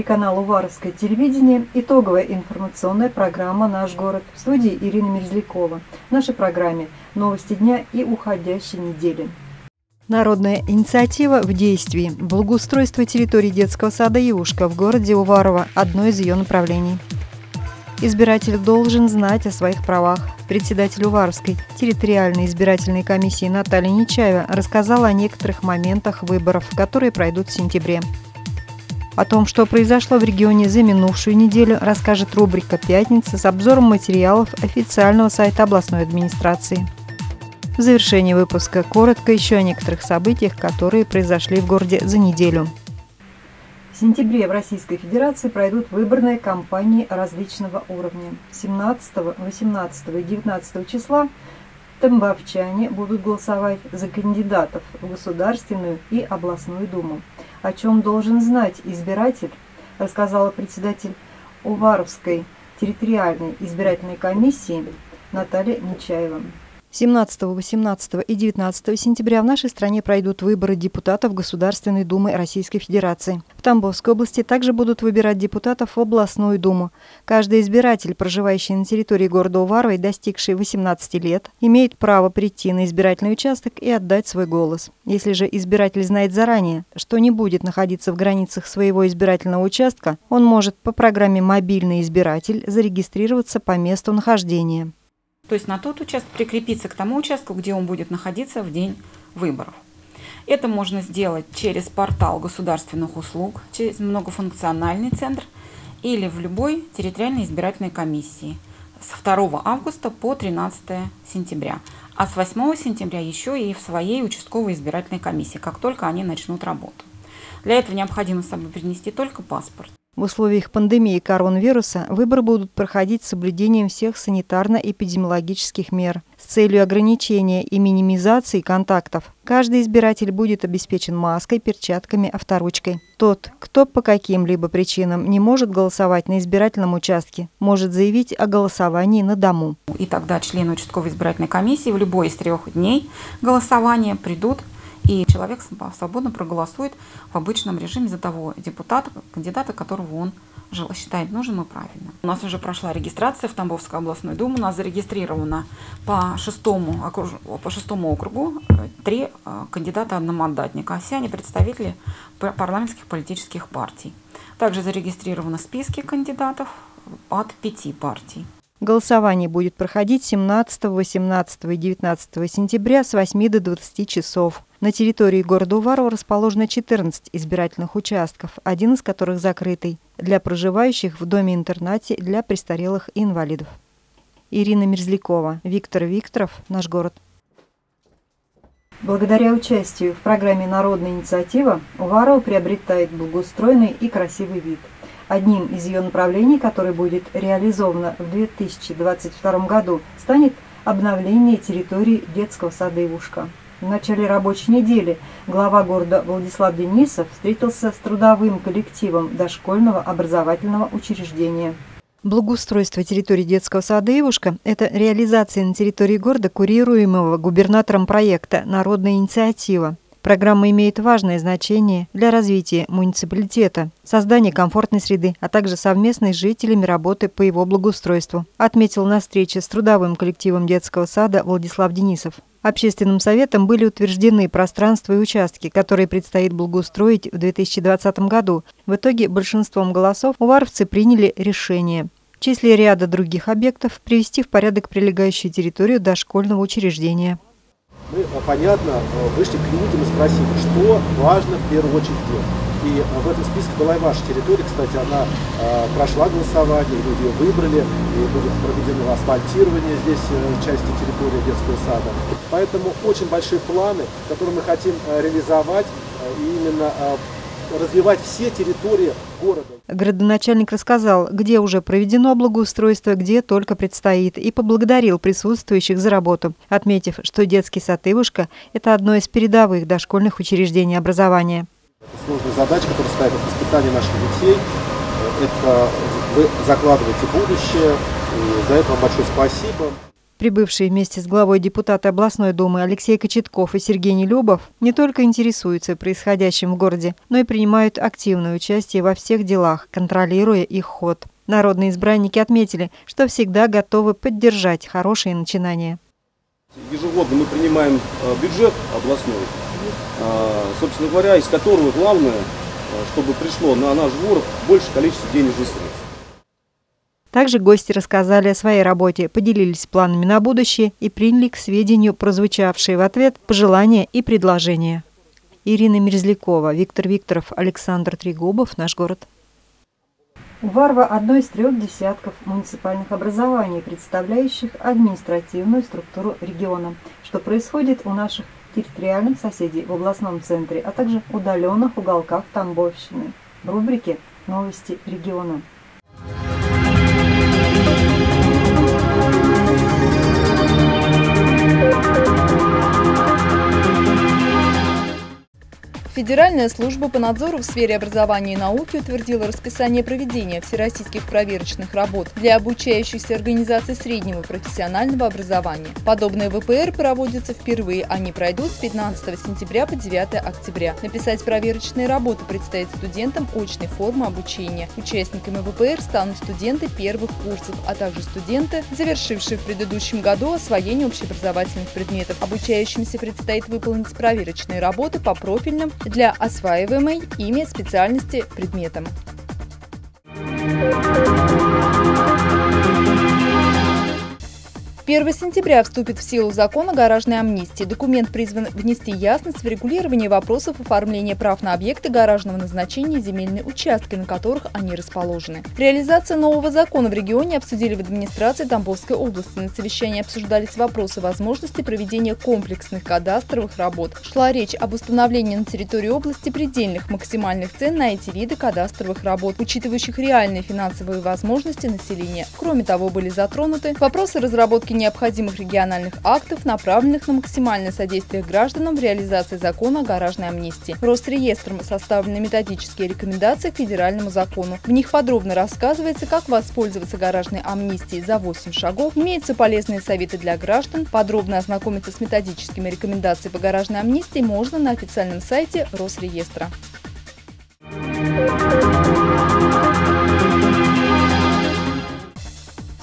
Канала Уваровское телевидение. Итоговая информационная программа «Наш город». В студии Ирина Мерзлякова. В нашей программе новости дня и уходящей недели. Народная инициатива в действии. Благоустройство территории детского сада «Юшка» в городе Уварово – одно из ее направлений. Избиратель должен знать о своих правах. Председатель Уваровской территориальной избирательной комиссии Наталья Нечаева рассказала о некоторых моментах выборов, которые пройдут в сентябре. О том, что произошло в регионе за минувшую неделю, расскажет рубрика «Пятница» с обзором материалов официального сайта областной администрации. В завершении выпуска коротко еще о некоторых событиях, которые произошли в городе за неделю. В сентябре в Российской Федерации пройдут выборные кампании различного уровня. 17, 18 и 19 числа тамбовчане будут голосовать за кандидатов в Государственную и областную думу. О чем должен знать избиратель, рассказала председатель Уваровской территориальной избирательной комиссии Наталья Нечаева. 17, 18 и 19 сентября в нашей стране пройдут выборы депутатов Государственной Думы Российской Федерации. В Тамбовской области также будут выбирать депутатов в областную думу. Каждый избиратель, проживающий на территории города Уварово и достигший 18 лет, имеет право прийти на избирательный участок и отдать свой голос. Если же избиратель знает заранее, что не будет находиться в границах своего избирательного участка, он может по программе «Мобильный избиратель» зарегистрироваться по месту нахождения то есть на тот участок прикрепиться к тому участку, где он будет находиться в день выборов. Это можно сделать через портал государственных услуг, через многофункциональный центр или в любой территориальной избирательной комиссии с 2 августа по 13 сентября, а с 8 сентября еще и в своей участковой избирательной комиссии, как только они начнут работу. Для этого необходимо с собой принести только паспорт. В условиях пандемии коронавируса выборы будут проходить с соблюдением всех санитарно-эпидемиологических мер с целью ограничения и минимизации контактов. Каждый избиратель будет обеспечен маской, перчатками, авторучкой. Тот, кто по каким-либо причинам не может голосовать на избирательном участке, может заявить о голосовании на дому. И тогда члены участковой избирательной комиссии в любой из трех дней голосования придут и человек свободно проголосует в обычном режиме за того депутата, кандидата, которого он считает нужным и правильным. У нас уже прошла регистрация в Тамбовской областной думу. У нас зарегистрировано по шестому, по шестому округу э, три э, кандидата одномандатника. Все они представители парламентских политических партий. Также зарегистрированы списки кандидатов от пяти партий. Голосование будет проходить 17, 18 и 19 сентября с 8 до 20 часов. На территории города Уварова расположено 14 избирательных участков, один из которых закрытый, для проживающих в доме-интернате для престарелых и инвалидов. Ирина Мерзлякова, Виктор Викторов, «Наш город». Благодаря участию в программе «Народная инициатива» Уварова приобретает благоустроенный и красивый вид. Одним из ее направлений, которое будет реализовано в 2022 году, станет обновление территории детского сада «Ивушка». В начале рабочей недели глава города Владислав Денисов встретился с трудовым коллективом дошкольного образовательного учреждения. Благоустройство территории детского сада «Ивушка» – это реализация на территории города курируемого губернатором проекта «Народная инициатива». Программа имеет важное значение для развития муниципалитета, создания комфортной среды, а также совместной с жителями работы по его благоустройству, отметил на встрече с трудовым коллективом детского сада Владислав Денисов. Общественным советом были утверждены пространства и участки, которые предстоит благоустроить в 2020 году. В итоге большинством голосов уваровцы приняли решение в числе ряда других объектов привести в порядок прилегающую территорию дошкольного учреждения. Мы, понятно, вышли к людям и спросили, что важно в первую очередь сделать. И в этом списке была и ваша территория, кстати, она э, прошла голосование, люди ее выбрали, и будет проведено асфальтирование здесь э, части территории детского сада. Поэтому очень большие планы, которые мы хотим э, реализовать, э, именно э, развивать все территории города. Городоначальник рассказал, где уже проведено благоустройство, где только предстоит, и поблагодарил присутствующих за работу, отметив, что детский сад «Ивушка» – это одно из передовых дошкольных учреждений образования. Сложная задача, которая ставит воспитание наших детей. Это вы закладываете будущее. И за это вам большое спасибо. Прибывшие вместе с главой депутата областной думы Алексей Кочетков и Сергей Нелюбов не только интересуются происходящим в городе, но и принимают активное участие во всех делах, контролируя их ход. Народные избранники отметили, что всегда готовы поддержать хорошие начинания. Ежегодно мы принимаем э, бюджет областной, э, собственно говоря, из которого главное, э, чтобы пришло на наш город больше количества денежных средств. Также гости рассказали о своей работе, поделились планами на будущее и приняли к сведению прозвучавшие в ответ пожелания и предложения. Ирина Мерзлякова, Виктор Викторов, Александр Трегубов, «Наш город». Варва – одно из трех десятков муниципальных образований, представляющих административную структуру региона, что происходит у наших территориальных соседей в областном центре, а также удаленных уголках Тамбовщины. В рубрике «Новости региона». Федеральная служба по надзору в сфере образования и науки утвердила расписание проведения всероссийских проверочных работ для обучающихся организаций среднего профессионального образования. Подобные ВПР проводятся впервые. Они пройдут с 15 сентября по 9 октября. Написать проверочные работы предстоит студентам очной формы обучения. Участниками ВПР станут студенты первых курсов, а также студенты, завершившие в предыдущем году освоение общеобразовательных предметов. Обучающимся предстоит выполнить проверочные работы по профильным для осваиваемой ими специальности предметом. 1 сентября вступит в силу закон о гаражной амнистии. Документ призван внести ясность в регулирование вопросов оформления прав на объекты гаражного назначения и земельные участки, на которых они расположены. Реализация нового закона в регионе обсудили в администрации Тамбовской области. На совещании обсуждались вопросы возможности проведения комплексных кадастровых работ. Шла речь об установлении на территории области предельных максимальных цен на эти виды кадастровых работ, учитывающих реальные финансовые возможности населения. Кроме того, были затронуты вопросы разработки необходимых региональных актов, направленных на максимальное содействие гражданам в реализации закона о гаражной амнистии. Росреестром составлены методические рекомендации к федеральному закону. В них подробно рассказывается, как воспользоваться гаражной амнистией за 8 шагов, имеются полезные советы для граждан. Подробно ознакомиться с методическими рекомендациями по гаражной амнистии можно на официальном сайте Росреестра.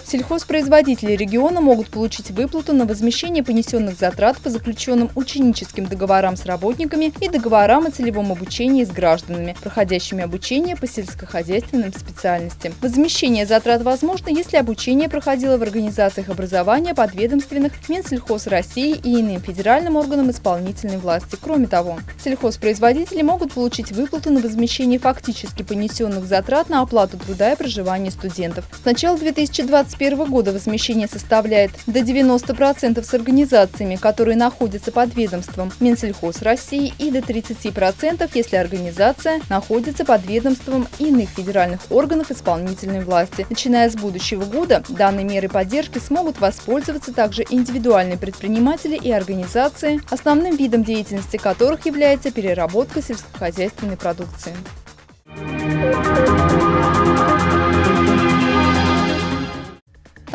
Сельхозпроизводители региона могут получить выплату на возмещение понесенных затрат по заключенным ученическим договорам с работниками и договорам о целевом обучении с гражданами, проходящими обучение по сельскохозяйственным специальностям. Возмещение затрат возможно, если обучение проходило в организациях образования подведомственных Минсельхоз России и иным федеральным органам исполнительной власти. Кроме того, сельхозпроизводители могут получить выплату на возмещение фактически понесенных затрат на оплату труда и проживания студентов. С начала 2021 2021 года возмещение составляет до 90% с организациями, которые находятся под ведомством Минсельхоз России и до 30%, если организация находится под ведомством иных федеральных органов исполнительной власти. Начиная с будущего года данной меры поддержки смогут воспользоваться также индивидуальные предприниматели и организации, основным видом деятельности которых является переработка сельскохозяйственной продукции.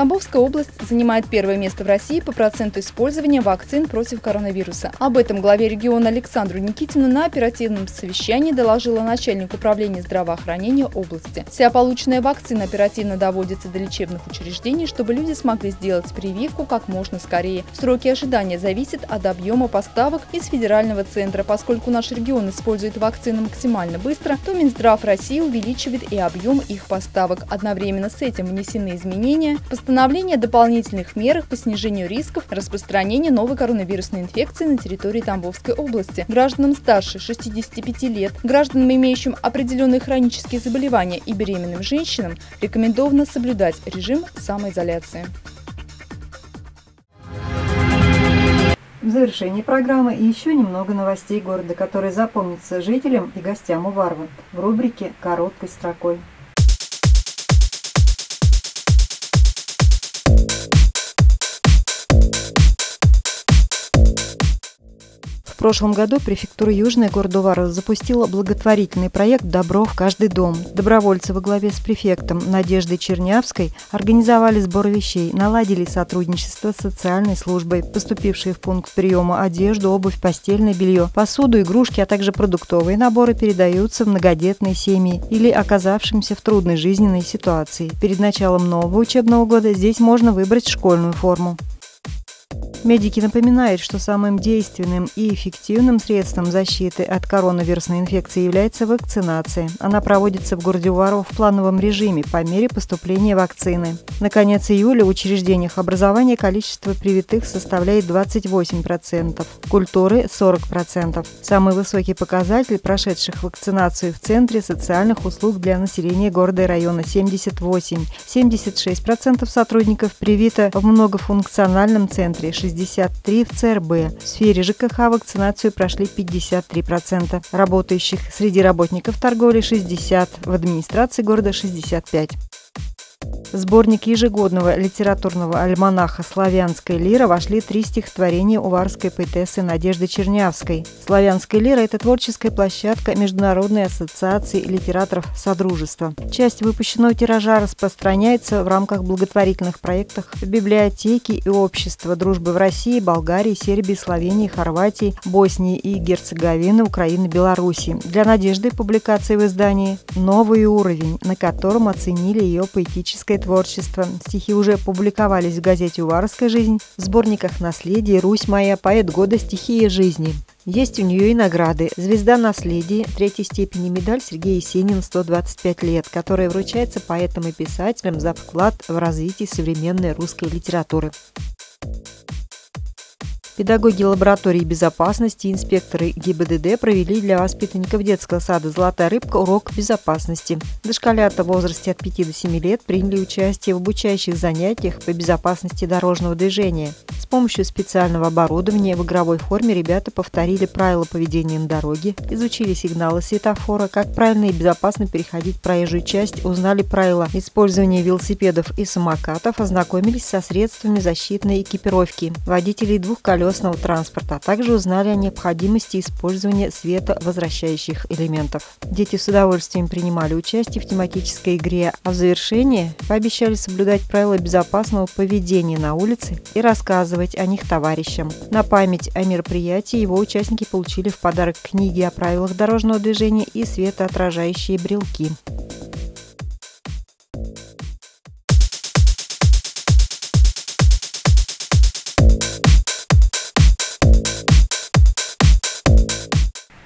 Тамбовская область занимает первое место в России по проценту использования вакцин против коронавируса. Об этом главе региона Александру Никитину на оперативном совещании доложила начальник управления здравоохранения области. Вся полученная вакцина оперативно доводится до лечебных учреждений, чтобы люди смогли сделать прививку как можно скорее. Сроки ожидания зависят от объема поставок из федерального центра. Поскольку наш регион использует вакцины максимально быстро, то Минздрав России увеличивает и объем их поставок. Одновременно с этим внесены изменения в Установление дополнительных мер по снижению рисков распространения новой коронавирусной инфекции на территории Тамбовской области. Гражданам старше 65 лет, гражданам, имеющим определенные хронические заболевания и беременным женщинам рекомендовано соблюдать режим самоизоляции. В завершении программы еще немного новостей города, которые запомнятся жителям и гостям Уварвы в рубрике «Короткой строкой». Прошлом году префектура Южная города Уварова запустила благотворительный проект «Добро в каждый дом». Добровольцы во главе с префектом Надеждой Чернявской организовали сбор вещей, наладили сотрудничество с социальной службой, поступившие в пункт приема одежду, обувь, постельное белье, посуду, игрушки, а также продуктовые наборы передаются в многодетные семьи или оказавшимся в трудной жизненной ситуации. Перед началом нового учебного года здесь можно выбрать школьную форму. Медики напоминают, что самым действенным и эффективным средством защиты от коронавирусной инфекции является вакцинация. Она проводится в городе Уваров в плановом режиме по мере поступления вакцины. На конец июля в учреждениях образования количество привитых составляет 28%, культуры – 40%. Самый высокий показатель прошедших вакцинацию в Центре социальных услуг для населения города и района – 78%. 76% сотрудников привито в многофункциональном центре – 60%. 63 в ЦРБ. В сфере ЖКХ вакцинацию прошли 53%. Работающих среди работников торговли 60, в администрации города 65 сборник ежегодного литературного альманаха «Славянская лира» вошли три стихотворения уварской поэтессы Надежды Чернявской. «Славянская лира» – это творческая площадка Международной ассоциации литераторов Содружества. Часть выпущенного тиража распространяется в рамках благотворительных проектов библиотеки и общества дружбы в России, Болгарии, Сербии, Словении, Хорватии, Боснии и Герцеговины, Украины, Беларуси. Для Надежды публикации в издании «Новый уровень», на котором оценили ее поэтическое творчество. Стихи уже публиковались в газете «Уварская жизнь», в сборниках «Наследие», «Русь моя», «Поэт года», «Стихия жизни». Есть у нее и награды. Звезда наследия, третьей степени медаль Сергея Есенин 125 лет, которая вручается поэтам и писателям за вклад в развитие современной русской литературы. Педагоги лаборатории безопасности и инспекторы ГИБДД провели для воспитанников детского сада «Золотая рыбка» урок безопасности. Дошколята в возрасте от 5 до 7 лет приняли участие в обучающих занятиях по безопасности дорожного движения. С помощью специального оборудования в игровой форме ребята повторили правила поведения на дороге, изучили сигналы светофора, как правильно и безопасно переходить проезжую часть, узнали правила использования велосипедов и самокатов, ознакомились со средствами защитной экипировки. Водителей двух колес колесного транспорта, а также узнали о необходимости использования световозвращающих элементов. Дети с удовольствием принимали участие в тематической игре, а в завершении пообещали соблюдать правила безопасного поведения на улице и рассказывать о них товарищам. На память о мероприятии его участники получили в подарок книги о правилах дорожного движения и светоотражающие брелки.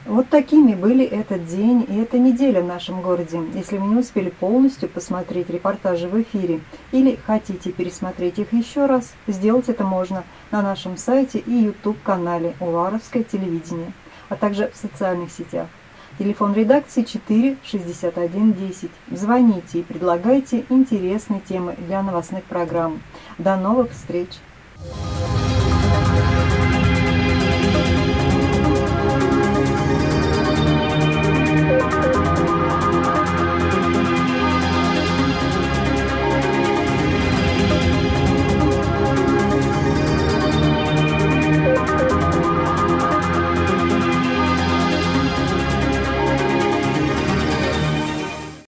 Вот такими были этот день и эта неделя в нашем городе. Если вы не успели полностью посмотреть репортажи в эфире или хотите пересмотреть их еще раз, сделать это можно на нашем сайте и YouTube-канале Уваровское телевидение, а также в социальных сетях. Телефон редакции 4 61 10. Звоните и предлагайте интересные темы для новостных программ. До новых встреч!